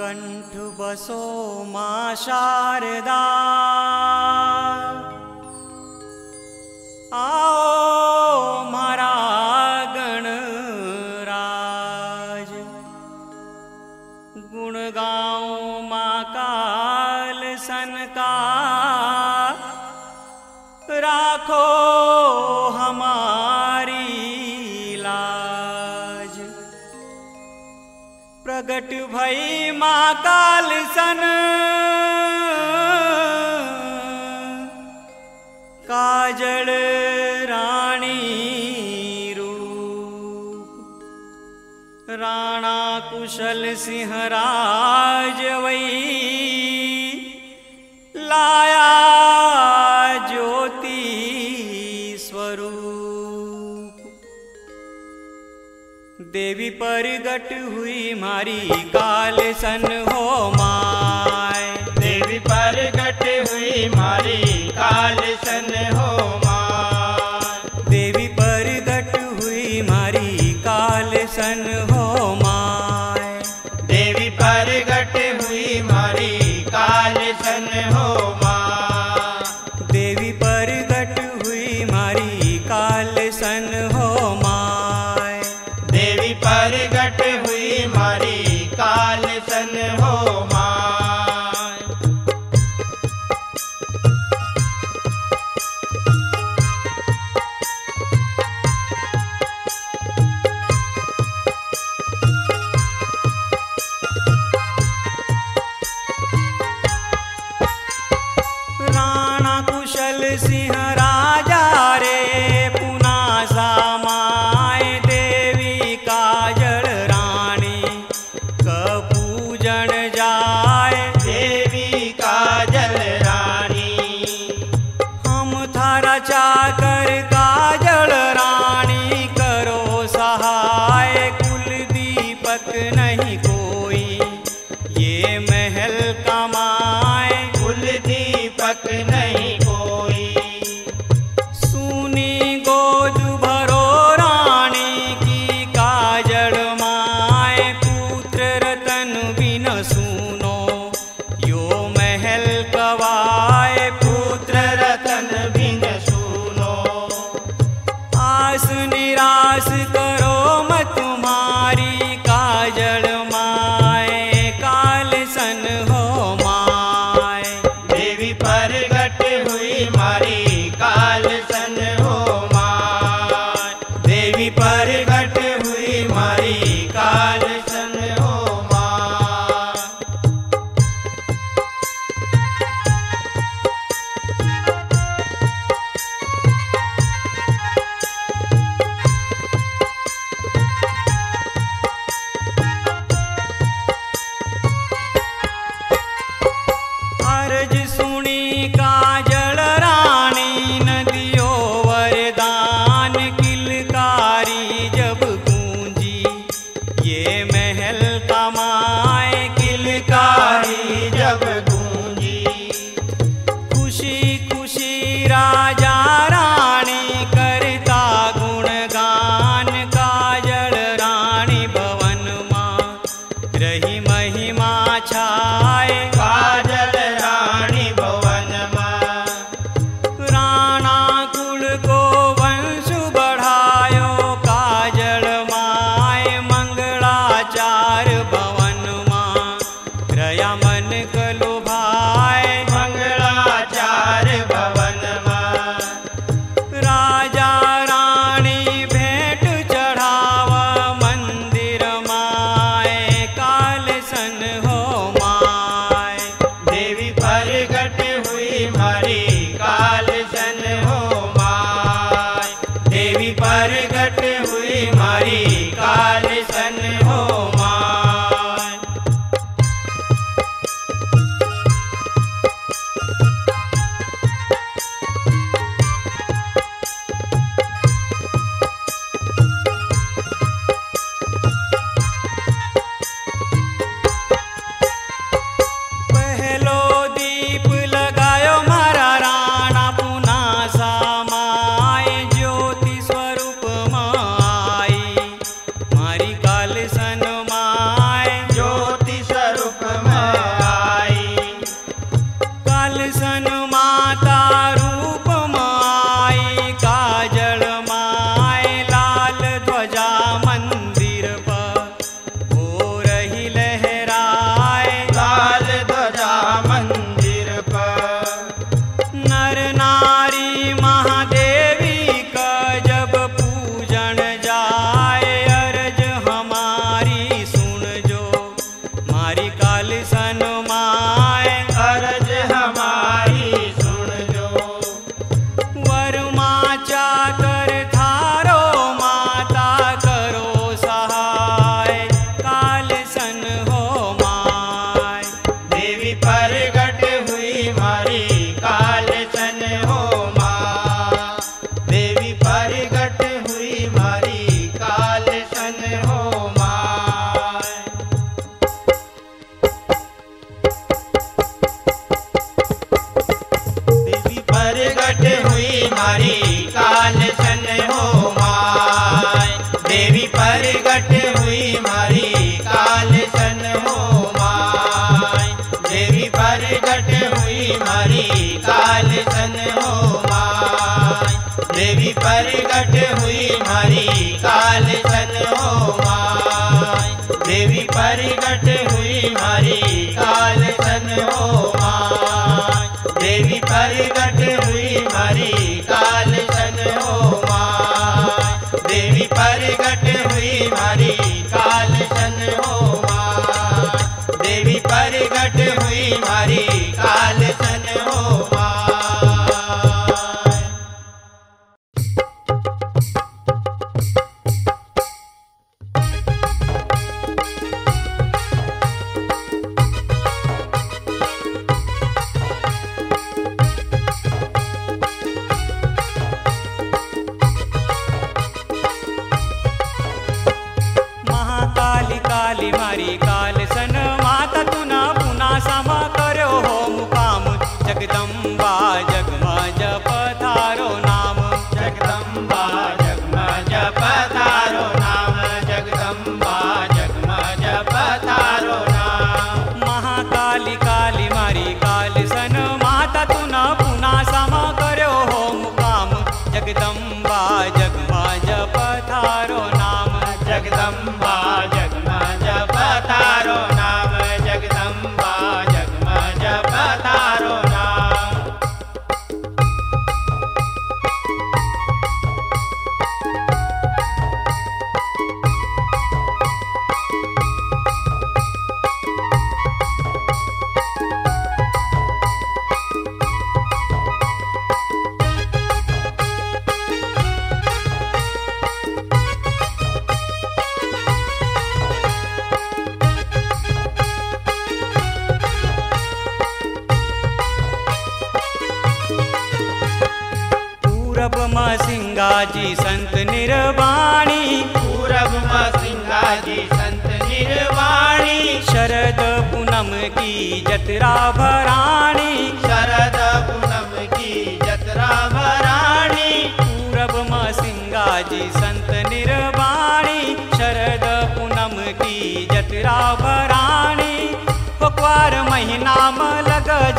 कण्ठुबसो मा शारदा। आओ। लसन काजल राणीरु राणा कुशल सिंह राज सिंहराजवै प्रकट हुई मारी काल सन हो।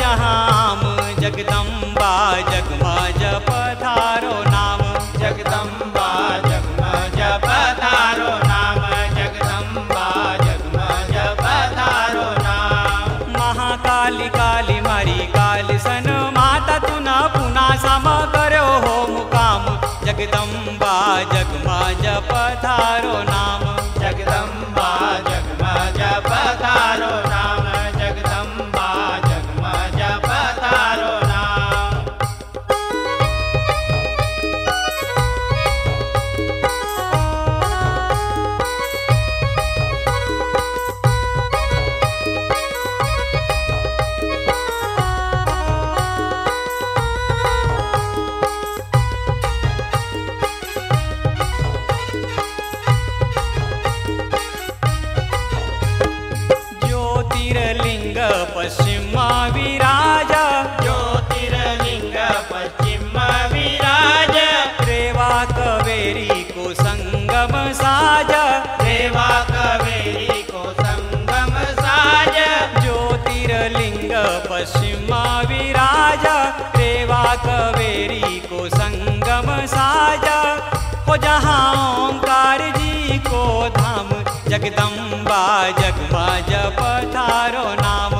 राम, जगदम्बा जगमा जप धारो नाम। जगदम्बा जगमा जप धारो नाम। जगदम्बा जगमा जप धारो नाम। महाकाली, काली, मारी, काल, सन, माता, तुना, पुना, सम, करो हो मुकाम। जगदम्बा जगमा जप धारो नाम। जहाँ ओंकार जी को धाम? जगदम्बा जगमा जप थारो नाम।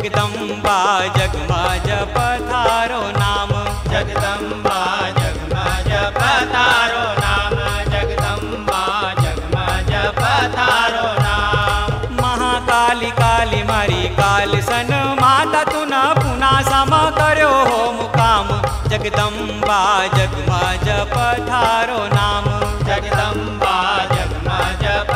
जगदम्बा जगमा जप थारो नाम। जगदम्बा जगमा जप तारो नाम। जगदम्बा जगमा जप तारो नाम। महाकाली काली मारी काल सन सम कर्यो हो मुकाम जगदम्बा जगमा जप थारो नाम। जगदम्बा जगमा जप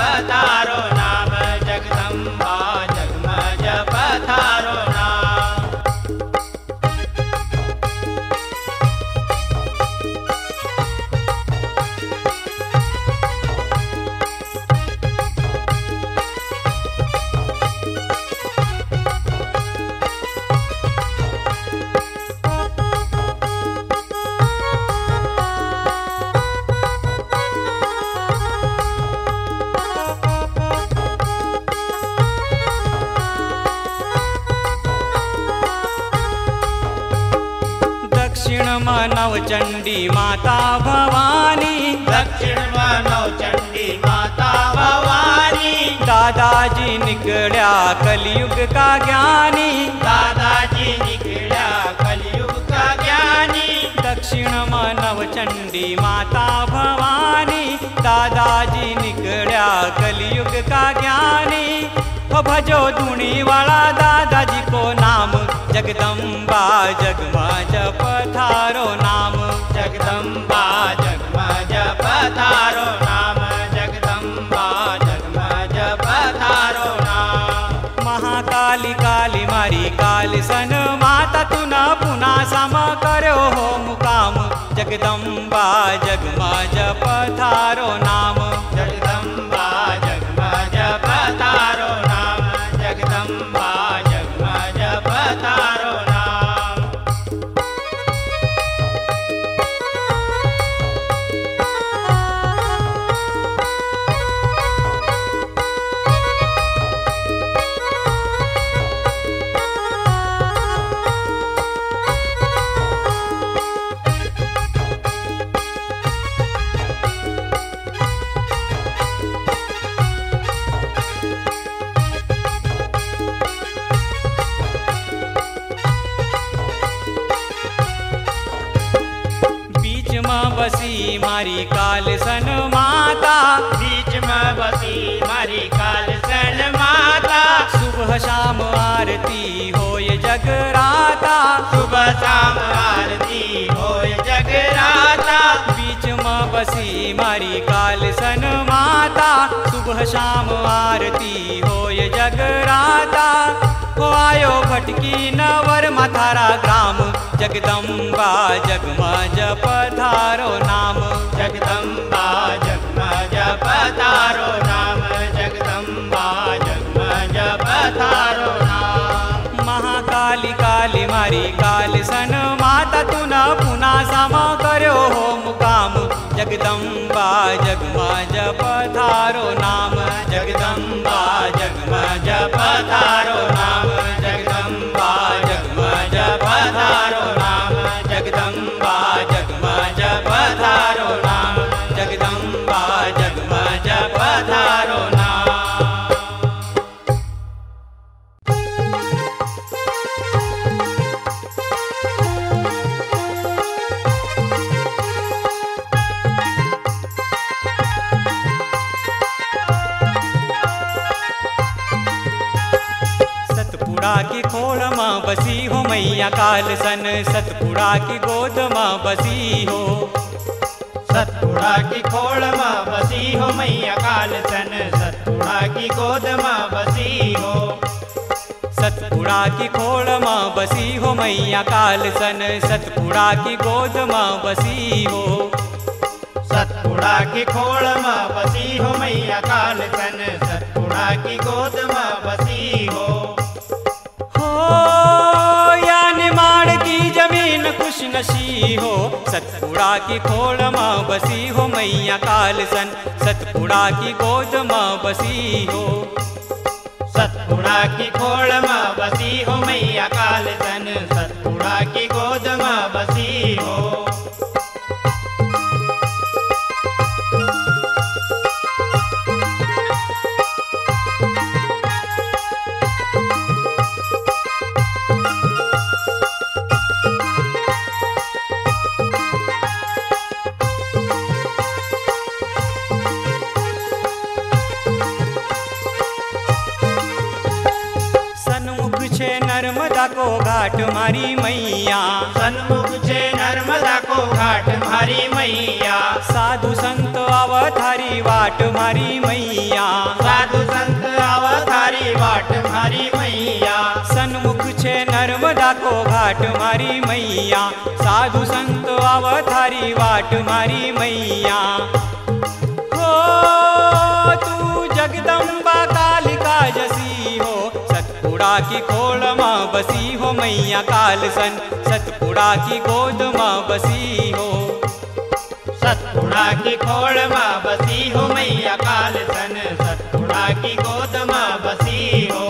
निकल्या कलयुग का ज्ञानी। दादाजी निकला कलयुग का ज्ञानी। दक्षिण मानव चंडी माता भवानी। दादाजी निकल्या कलयुग का ज्ञानी। भजो धुणी वाला दादाजी को नाम। जगदम्बा जगमा जप थारो नाम। जगदम्बा जगमा जप तारो पुन्हा करो हो मुकाम जगदम्बा जगमा जप थारो नाम। मारी काल सन माता बीच में बसी मारी काल सन माता। सुबह शाम आरती होय जगराता सुबह शाम आरती होय जगराता बीच में बसी मारी काल सन माता। सुबह शाम आरती होय जगराता हो आयो भटकी नवर मथारा ग्राम। जगदम्बा जगमा जप धारो नाम। जगदम्बा जगमा जप धारो नाम। जगदम्बा जगमा जप धारो नाम। महाकाली काली मारी मैया काल सन सतपुड़ा की गोद माँ बसी हो। सतपुड़ा की खोड़ माँ बसी हो मैया काल सन सतपुड़ा की गोद माँ बसी हो। सतपुड़ा की खोड़ माँ बसी हो मैया काल सन सतपुड़ा की गोद माँ बसी हो। सतपुड़ा की खोड़ माँ बसी हो मैया काल सन सतपुड़ा की गोद माँ बसी हो। नशी हो। सतपुड़ा की खोड़ माँ बसी हो, मैया काल सन। सतपुड़ा की गोद माँ बसी हो। सतपुड़ा की खोड़ माँ बसी हो, मैया काल सन। सतपुड़ा की गोद माँ बसी हो। को घाट मारी मैया। सन्मुख छे नर्मदा को घाट मारी मैया। साधु संत अवतारी वाट मारी मैया। साधु संत अवतारी वाट मारी मैया। सन्मुख छे नर्मदा को घाट मारी मैया। साधु संत अवतारी वाट मारी मैया। हो तू जगदम्बा कालिका जसी हो। सतपुड़ा की कोल माँ बसी हो मैया काल सन। सतपुड़ा की गोद माँ बसी हो। सतपुड़ा की कोल माँ बसी हो मैया काल सन। सतपुड़ा की गोद माँ बसी हो।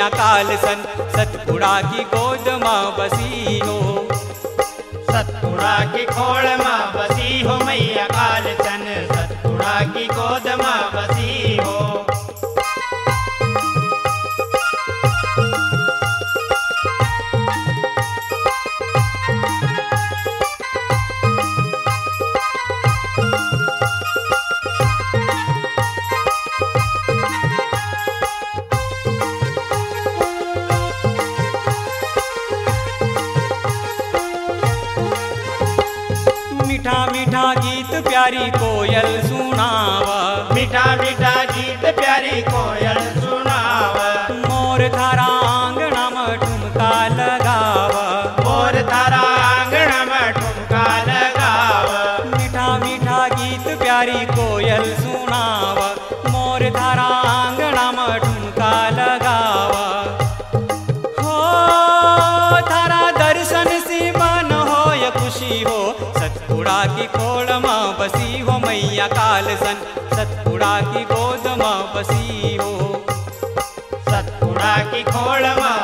मैया काल सन, सतपुड़ा की गोद माँ बसी हो सतपुड़ा की खोल माँ बसी हो मैया काल सन, सतपुड़ा की गोद माँ बसी हो प्यारी कोयल सुनावा। मीठा मीठा। की गोद बसी हो सतपुड़ा की खोड़ माँ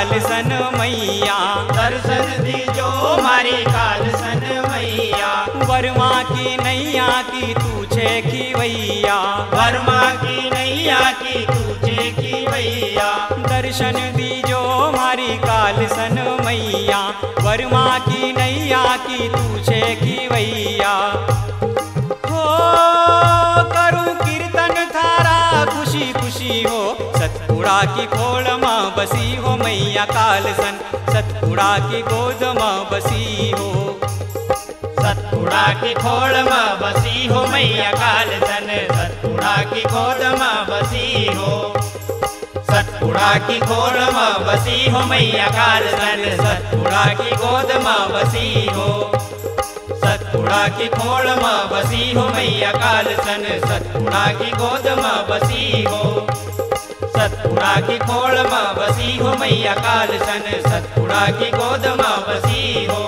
काल सन मैया। दर्शन दीजो मारी काल सन मैया। वर्मा की नैया की तू छे खिवैया वर्मा की नैया की तुझे की भैया दर्शन दीजो मारी काल सन मैया। वर्मा की नैया की तू छे हो करूँ कीर्तन थारा खुशी खुशी हो। सतपुड़ा की खोल माँ बसी हो, मैया काल सन। सतपुड़ा की गोद माँ बसी हो। सतपुड़ा की खोल माँ बसी हो, मैया काल सन। सतपुड़ा की गोद माँ बसी हो। सतपुड़ा की खोल माँ बसी हो, मैया काल सन। सतपुड़ा की गोद माँ बसी हो। सतपुड़ा की खोड़ माँ बसी हो मैया काल सन। सतपुड़ा की गोद माँ बसी हो। सतपुड़ा की खोड़ माँ बसी हो मैया काल सन। सतपुड़ा की गोद माँ बसी हो।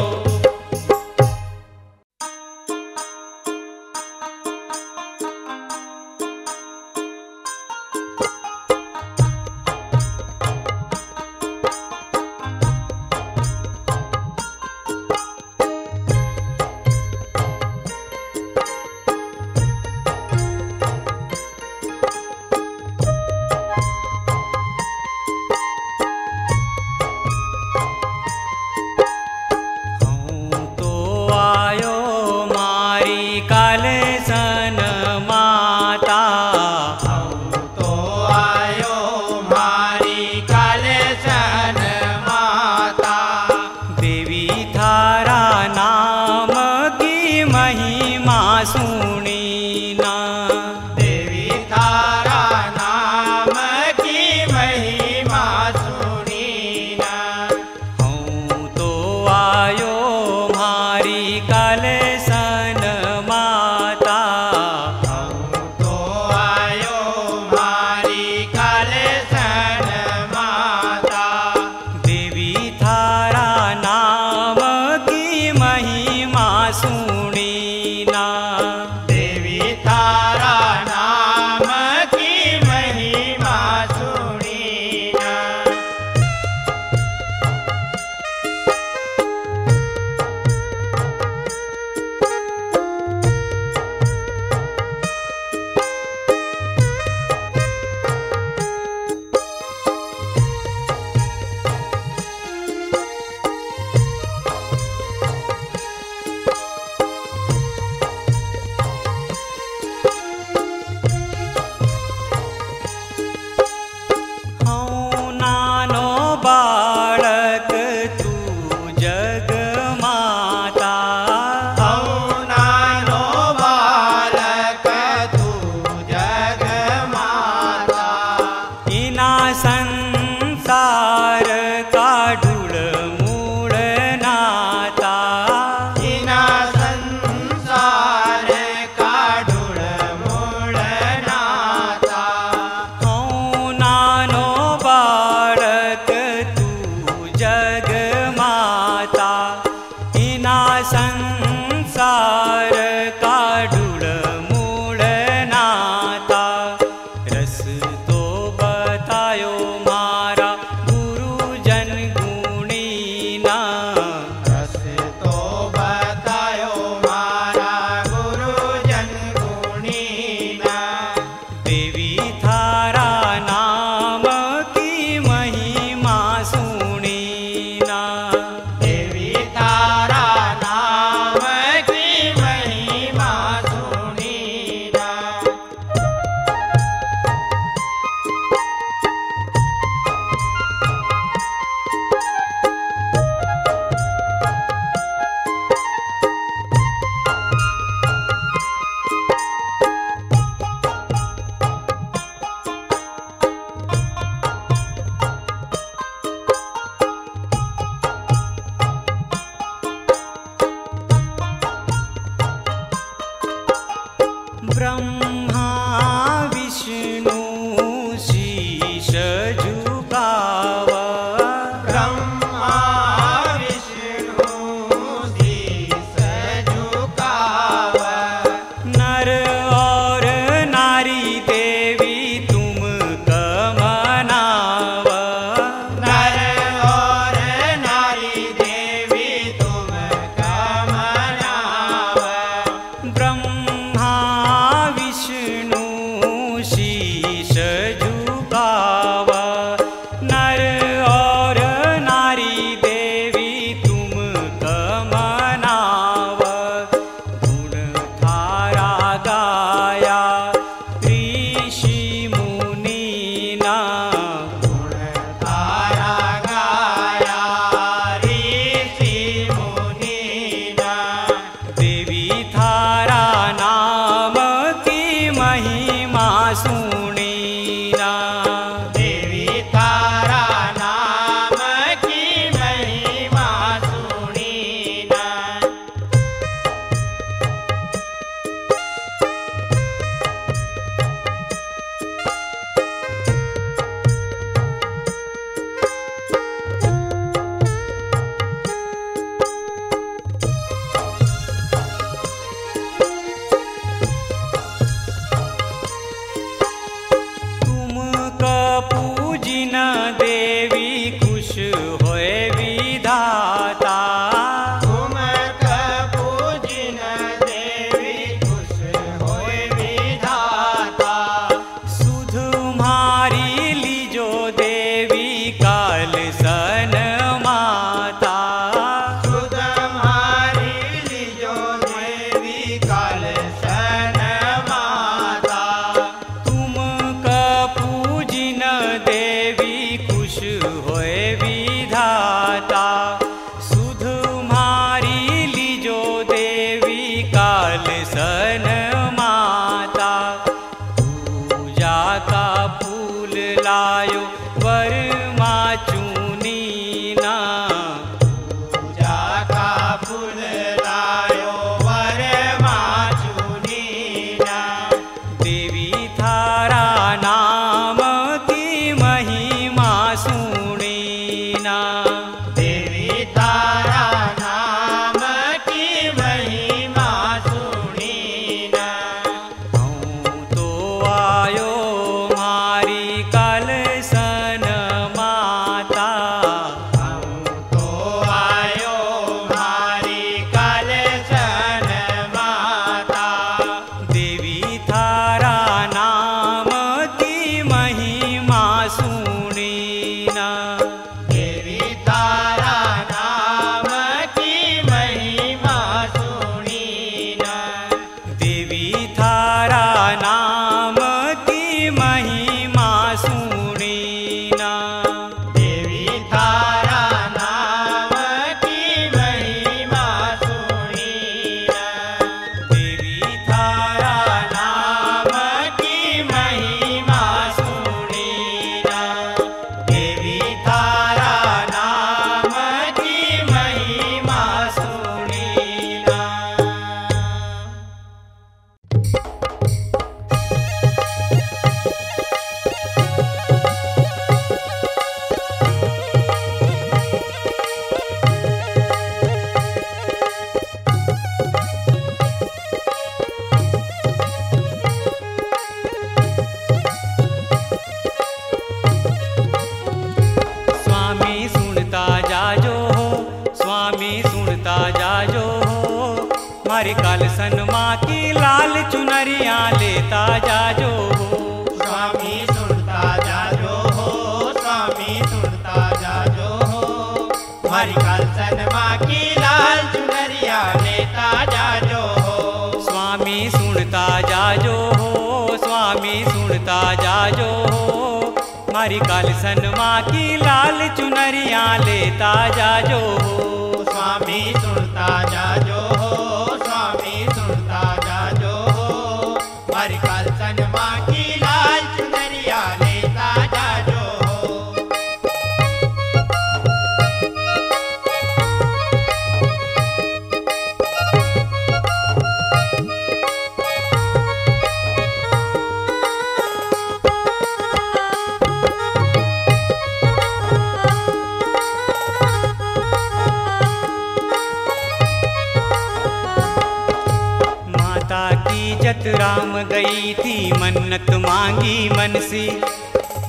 बसी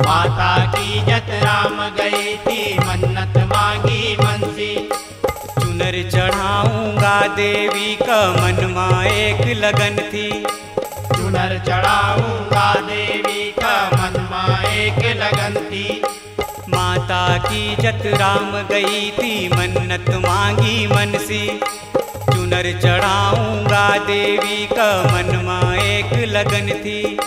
माता की जत राम गई थी, मन्नत मांगी मनसी चुनर चढ़ाऊँगा देवी का मन मनमा एक लगन थी। चुनर चढ़ाऊँगा देवी का मन माँ एक लगन थी। माता की जत राम गई थी, मन्नत मांगी मनसी। चुनर चढ़ाऊँगा देवी का मन मनमा एक लगन थी।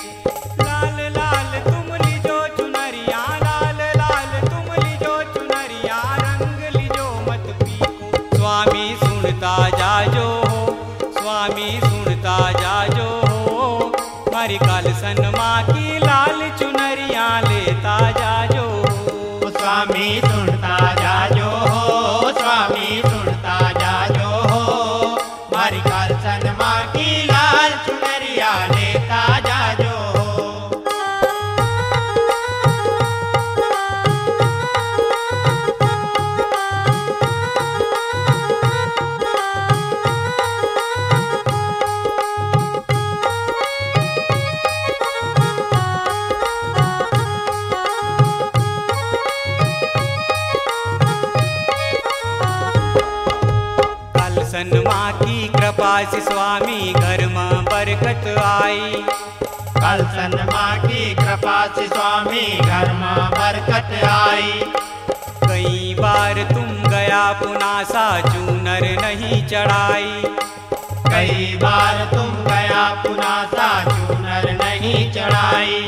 पाई कल सनमा की कृपा से स्वामी घर माँ बरकत आई। कई बार तुम गया पुनासा, चूनर नहीं चढ़ाई। कई बार तुम गया पुनासा, चूनर नहीं चढ़ाई।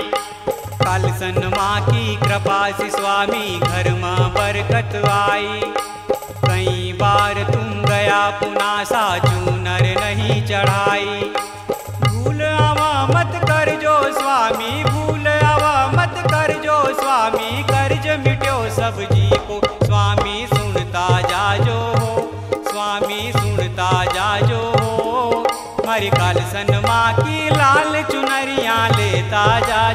कल सनमा की कृपा से स्वामी घर माँ बरकत आई। कई बार तुम गया पुनासा, चूनर नहीं चढ़ाई। राजा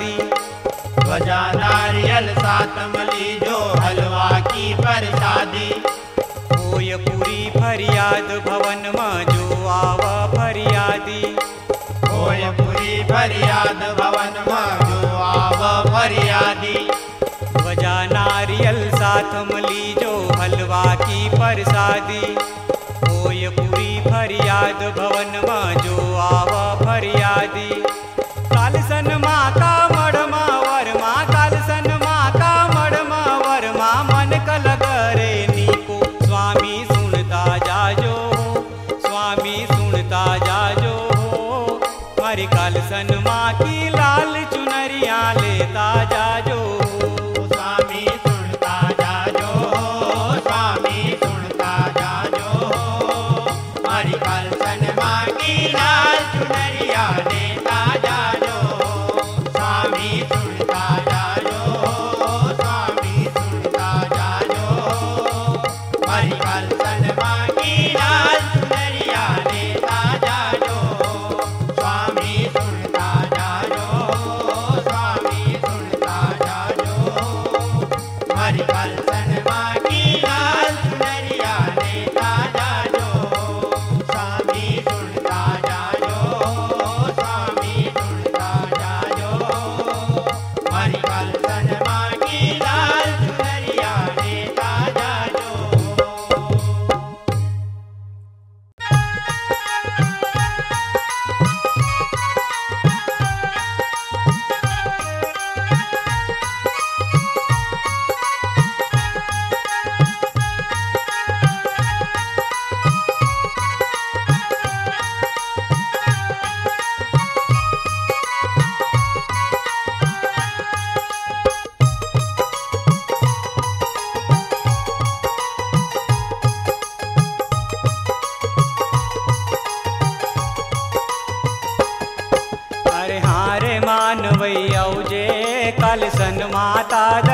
दी ध्वजा नारियल सातमली जो हलवा की परसादी। कोय पूरी फरियाद, भवन में जो आवा फरियादी। कोय पूरी फरियाद, भवन में जो आवा फरियादी। ध्वजा नारियल सातमली जो हलवा की परसादी। तारा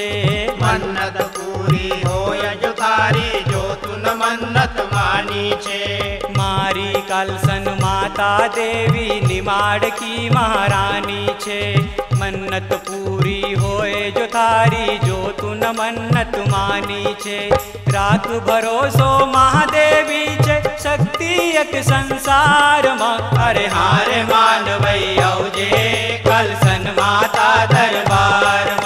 માની છે મન્નત પૂરી હોય જો તારી જો તું મન્નત માની છે મારી કલસન માતા દેવી નિમાડ કી મહારાની છે મન્નત પૂરી હોય જો થારી જો તું ન મન્નત માની છે રાખ ભરોસો મહાદેવી છે શક્તિ એક સંસારમાં અરે હારે માનવઈ આવજે કલસન માતા દરબારમાં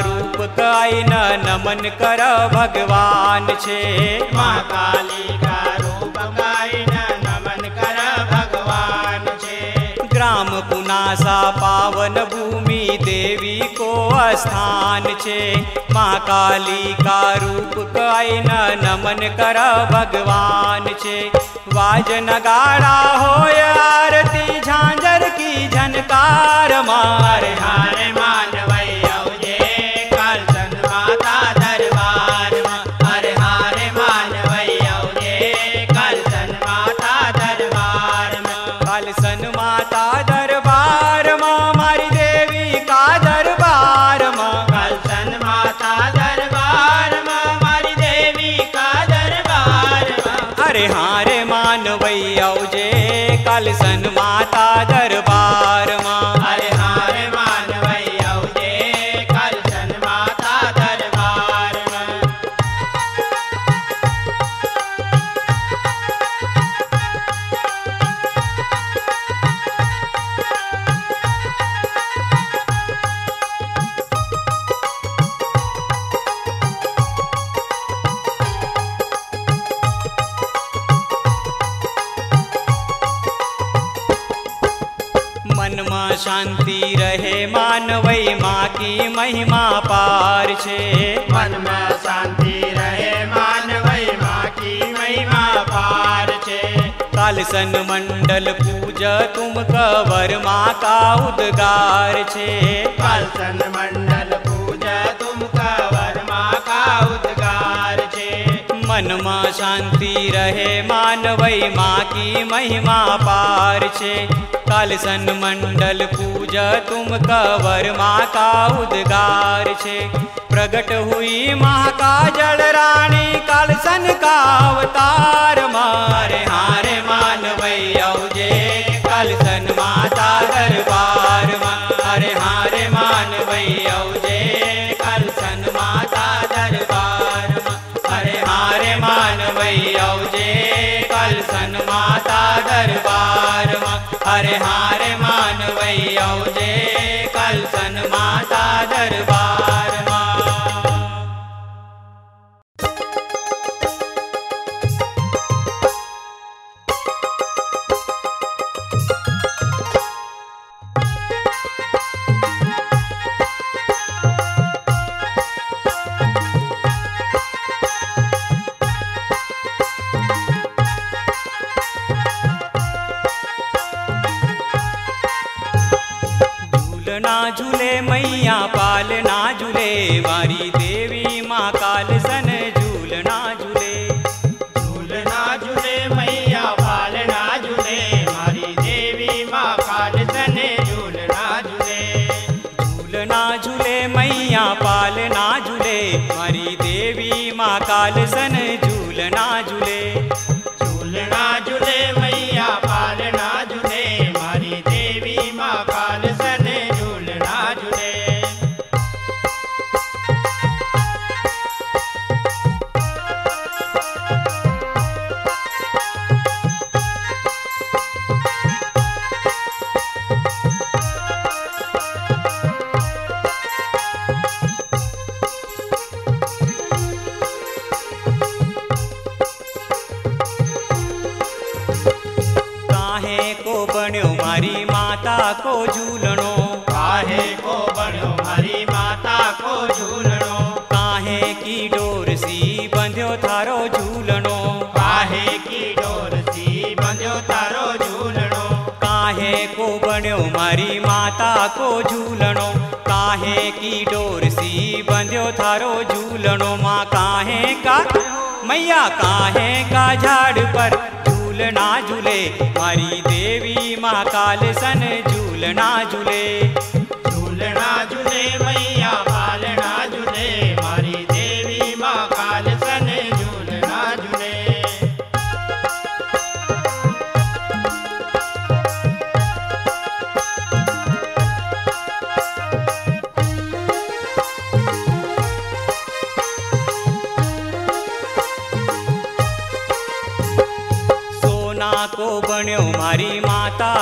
રૂપ ગાયન નમન કર ભગવાન છે મા કાલી કા રૂપ ગાયન નમન કર ભગવાન છે ગ્રામ પુનાસા પાવન ભૂમિ દેવી કો સ્થાન છે મહાકાલી કા રૂપ ગાયન નમન કર ભગવાન છે વાજ નગાડા હોય આરતી ઝાંઝર કી ઝનકાર મારે હારે માનવઈ માનવઈ માં કી મહિમા પાર છે મનમાં શાંતિ રહે માનવઈ માકી મહિમા પાર છે કાલસન મંડલ પૂજ તુમ કવર માં કા ઉદગાર છે કલસન મંડલ પૂજા તુમ કવર માં કા ઉદ્ગાર છે મનમાં શાંતિ રહે मंडवई माँ की महिमा पार छे। सन मंडल पूजा तुम कवर माँ का उद्गार छे। प्रगट हुई माँ का जल रानी कल सन का अवतार। मारे हारे मानवई औजे सन माता दरबार। अरे मानवै मानवई औजे कलसन माता दरबार। झूले मैया पालना झूले मारी देवी मैया काहे का झाड़ पर? झूलना झूले हरी देवी माँ काल सन झूलना झूले।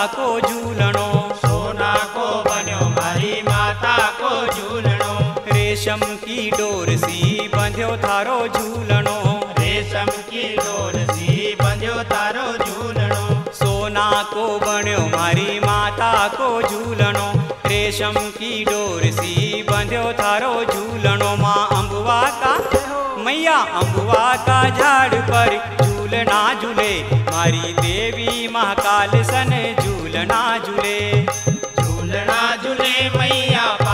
को झूलणो सोना को बन्यो मारी माता को झूलणो। रेशम की डोर सी बंध्यो थारो झूलणो। रेशम की डोर सी बंध्यो तारो झूलणो। सोना को मारी माता को झूलणो। रेशम की डोर सी बंध्यो थारो झूलणो। माँ अम्बुआ का मैया अम्बुआ का झाड़ पर झूलना झूले। मारी देवी महाकाल सन झूलना झूले झूलना झूले मैया।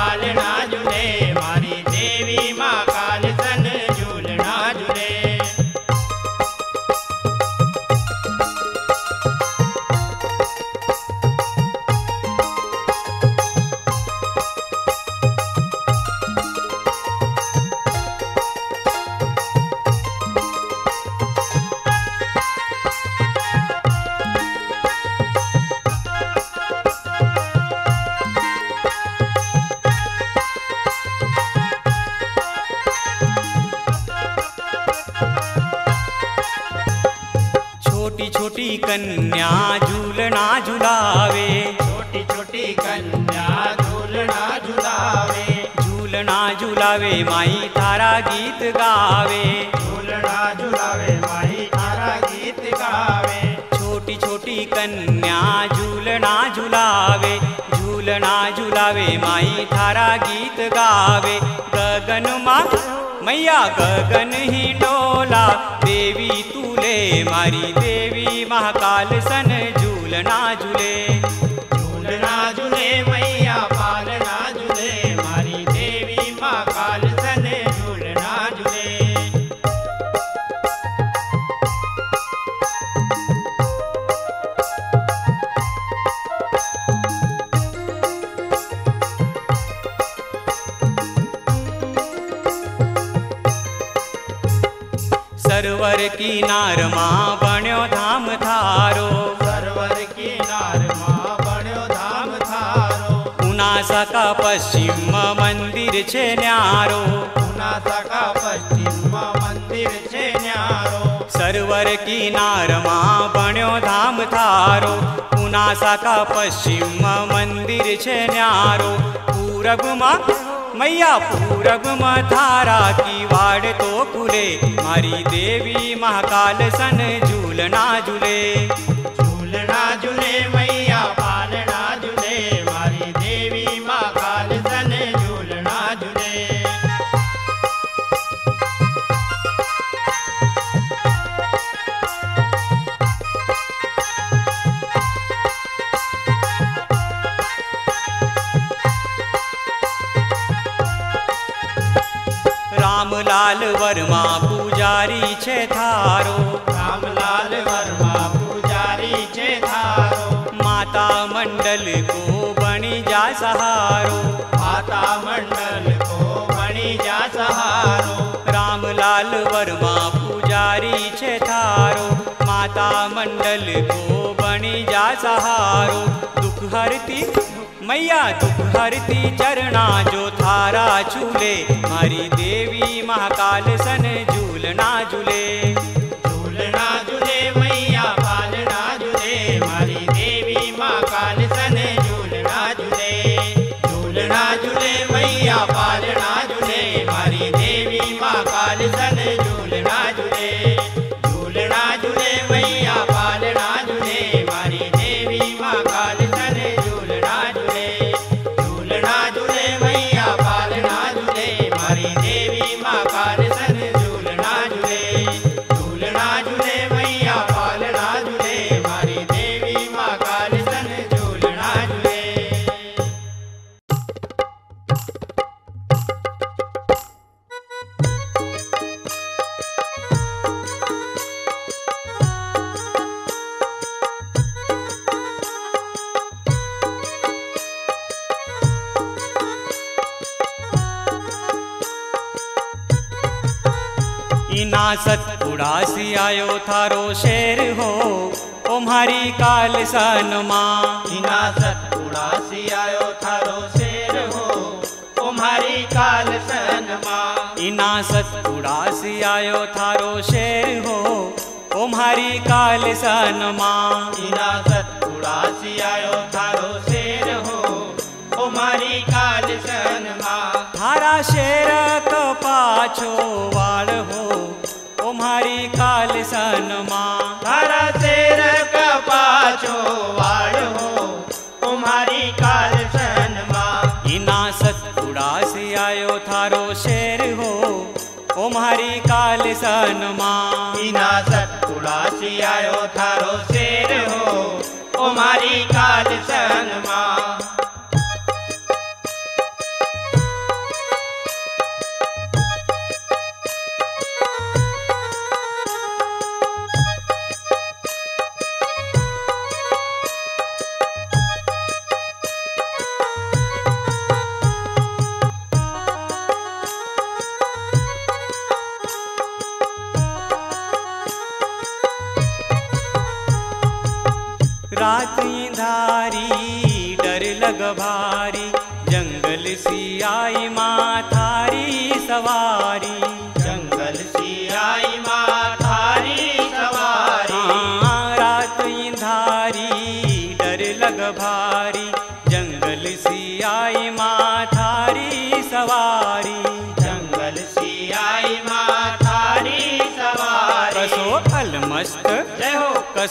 गीत गावे। झूलना झुलावे माई तारा गीत गावे। छोटी छोटी कन्या झूलना झुलावे। झूलना झुलावे माई थारा गीत गावे। गगन माँ मैया गगन ही डोला देवी तूले मारी देवी महाकाल सन झूलना झूले। સરવર કિનારમાં બન્યો ધામ થારો સરવર કિનારમાં બન્યો ધામ થારો ઉના સકા પશ્ચિમ મંદિર છે ન્યારો ઉના સકા પશ્ચિમ મંદિર છે ન્યારો સરવર કિનારમાં બન્યો ધામ થારો ઉના સકા પશ્ચિમ મંદિર છે ન્યારો પૂરબમાં मैया पूरब मथारा की वाड़ तो खुले। मारी देवी महाकाल सन झूलना झूले। झूलना झूले રામલાલ વર્મા પૂજારી છે થારો રામલાલ વર્મા પૂજારી છે થારો માતા મંડલ કો બની જા સહારો માતા મંડલ કો મણી જા સહારો રામલાલ વર્મા પૂજારી છે થારો માતા મંડલ કો બની જા સહારો દુઃખ હરતી मैया दुख हरती चरणा जो थारा झूले। हरी देवी महाकाल सन झूलना झूले। सन माँ हिना सतपुड़ासी आयो थारो शेर हो। तुम्हारी काल सन माँ हिना सतपुड़ासी आयो थारो शेर हो। तुम्हारी काल सन माँ इना हिना सतपुड़ासी आयो थारो शेर हो। तुम्हारी काल सन माँ थारा शेर तो पाछो કાલ સનમાં ઈના સતપુડાસી આયો થારો શેર હો ઓ મારી કાલ સનમાં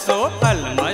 હો कसो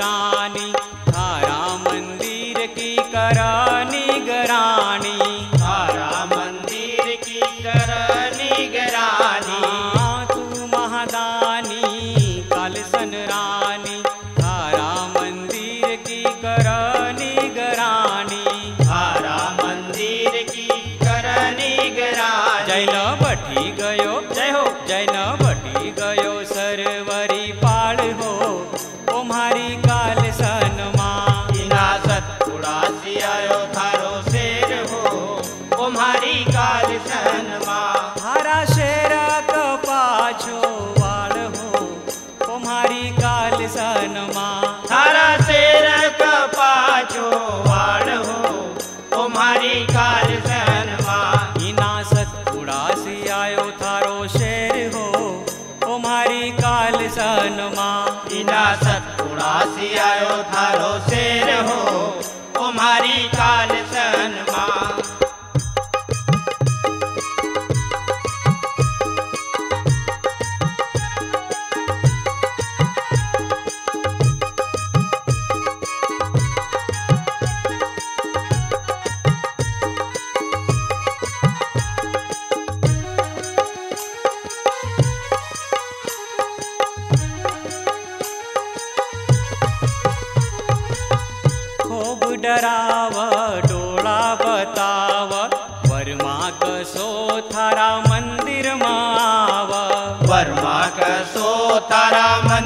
राम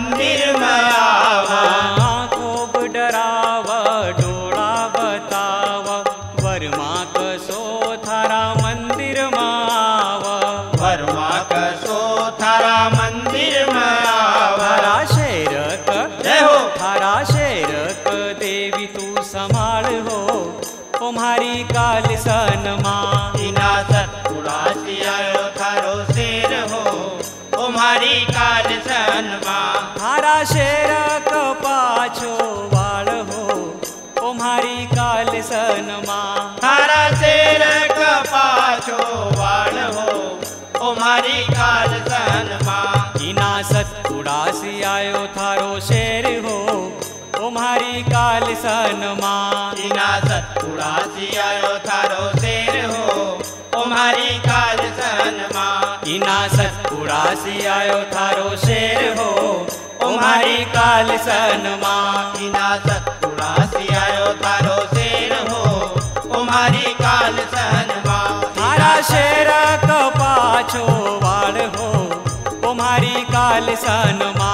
Nirmala. हसी आयो थारो शेर हो। ओ काल सन इना सतपुड़ा हसी आयो थारो शेर हो। ओ काल सनमा थारा शेर कपाछो तो वाड़ हो। ओ काल सन सनमा